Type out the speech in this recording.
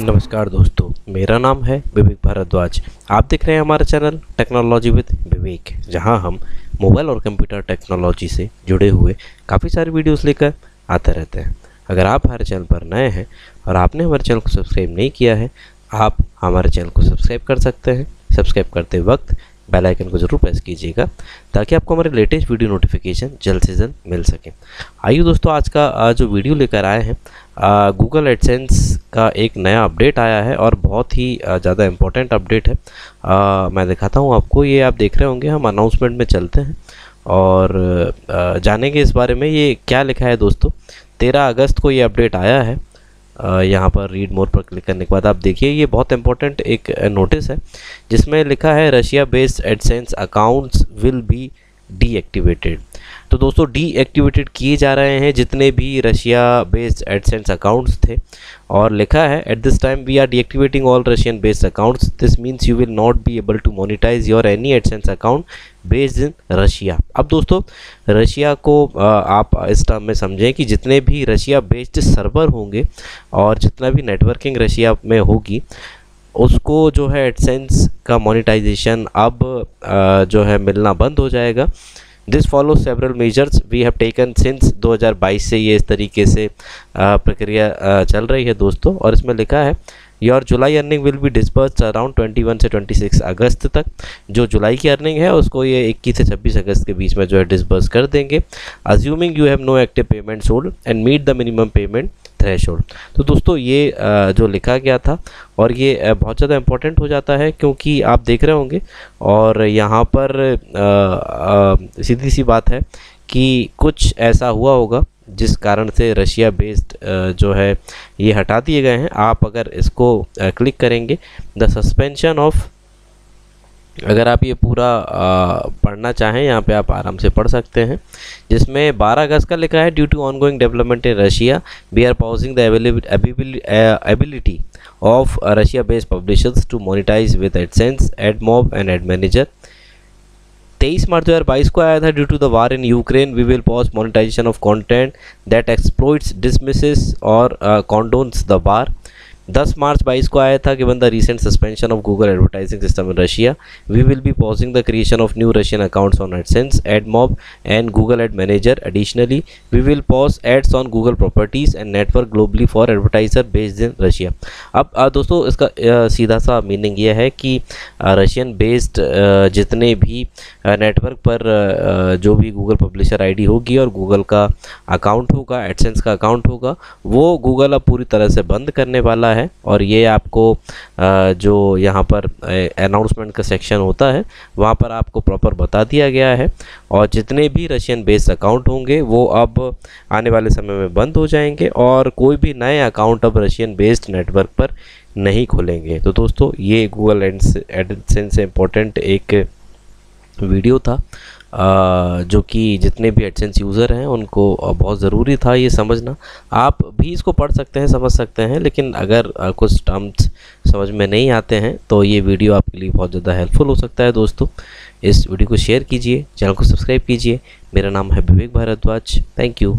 नमस्कार दोस्तों, मेरा नाम है विवेक भारद्वाज। आप देख रहे हैं हमारा चैनल टेक्नोलॉजी विद विवेक, जहाँ हम मोबाइल और कंप्यूटर टेक्नोलॉजी से जुड़े हुए काफ़ी सारे वीडियोस लेकर आते रहते हैं। अगर आप हमारे चैनल पर नए हैं और आपने हमारे चैनल को सब्सक्राइब नहीं किया है, आप हमारे चैनल को सब्सक्राइब कर सकते हैं। सब्सक्राइब करते वक्त बेल आइकन को ज़रूर प्रेस कीजिएगा ताकि आपको हमारे लेटेस्ट वीडियो नोटिफिकेशन जल्द से जल्द मिल सके। आइए दोस्तों आज का जो वीडियो लेकर आए हैं गूगल एडसेंस का एक नया अपडेट आया है और बहुत ही ज़्यादा इम्पोर्टेंट अपडेट है। आ, मैं दिखाता हूँ आपको ये आप देख रहे होंगे हम अनाउंसमेंट में चलते हैं और जानेंगे इस बारे में ये क्या लिखा है दोस्तों। तेरह अगस्त को ये अपडेट आया है। यहाँ पर रीड मोर पर क्लिक करने के बाद आप देखिए, ये बहुत इंपॉर्टेंट एक नोटिस है, जिसमें लिखा है Russia based AdSense accounts will be deactivated तो दोस्तों डीएक्टिवेटेड किए जा रहे हैं जितने भी रशिया बेस्ड एडसेंस अकाउंट्स थे। और लिखा है at this time we are deactivating all Russian based accounts this means you will not be able to monetise your any AdSense account based in Russia अब दोस्तों रशिया को आप इस term में समझें कि जितने भी रशिया बेस्ड सर्वर होंगे और जितना भी नेटवर्किंग रशिया में होगी, उसको जो है एडसेंस का मोनिटाइजेशन अब जो है मिलना बंद हो जाएगा। This follow several measures we have taken since 2022 से ये इस तरीके से प्रक्रिया चल रही है दोस्तों। और इसमें लिखा है your July earning will be disburse around 21 से 26 अगस्त तक। जो जुलाई की अर्निंग है, उसको ये 21 से 26 अगस्त के बीच में जो है डिस्बर्स कर देंगे। Assuming you have no active payment sold and meet the minimum payment threshold तो दोस्तों, ये जो लिखा गया था, और ये बहुत ज़्यादा इम्पोर्टेंट हो जाता है, क्योंकि आप देख रहे होंगे, और यहाँ पर सीधी सी बात है कि कुछ ऐसा हुआ होगा, जिस कारण से रशिया बेस्ड जो है, ये हटा दिए गए हैं। आप अगर इसको क्लिक करेंगे द सस्पेंशन ऑफ़ अगर आप ये पूरा पढ़ना चाहें, यहाँ पे आप आराम से पढ़ सकते हैं। जिसमें 12 अगस्त का लिखा है due to ongoing development in Russia we are pausing the ability of Russia based publishers to monetize with AdSense AdMob and Ad Manager तेईस मार्च दो हज़ार बाईस को आया था due to the war in Ukraine we will pause monetization of content that exploits dismisses और condones the war 10 मार्च 22 को आया था given the recent suspension of Google advertising system in Russia we will be pausing the creation of new Russian accounts on AdSense AdMob and Google Ad Manager additionally we will pause ads on Google properties and network globally for advertiser based in Russia अब आ, दोस्तों इसका आ, सीधा सा meaning ये है कि Russian based जितने भी नेटवर्क पर जो भी गूगल पब्लिशर आईडी होगी और गूगल का अकाउंट होगा एडसेंस का अकाउंट होगा वो गूगल अब पूरी तरह से बंद करने वाला है। है और ये आपको जो यहाँ पर अनाउंसमेंट का सेक्शन होता है, वहाँ पर आपको प्रॉपर बता दिया गया है और जितने भी रशियन बेस्ड अकाउंट होंगे, वो अब आने वाले समय में बंद हो जाएँगे और कोई भी नए अकाउंट अब रशियन बेस्ड नेटवर्क पर नहीं खोलेंगे। तो दोस्तों, ये गूगल एडसेंस से इम्पोर्टेंट एक वीडियो था जो कि जितने भी एडसेंस यूज़र हैं, उनको बहुत ज़रूरी था ये समझना। आप भी इसको पढ़ सकते हैं, समझ सकते हैं, लेकिन अगर कुछ टर्म्स समझ में नहीं आते हैं तो ये वीडियो आपके लिए बहुत ज़्यादा हेल्पफुल हो सकता है दोस्तों। इस वीडियो को शेयर कीजिए, चैनल को सब्सक्राइब कीजिए। मेरा नाम है विवेक भारद्वाज। Thank you.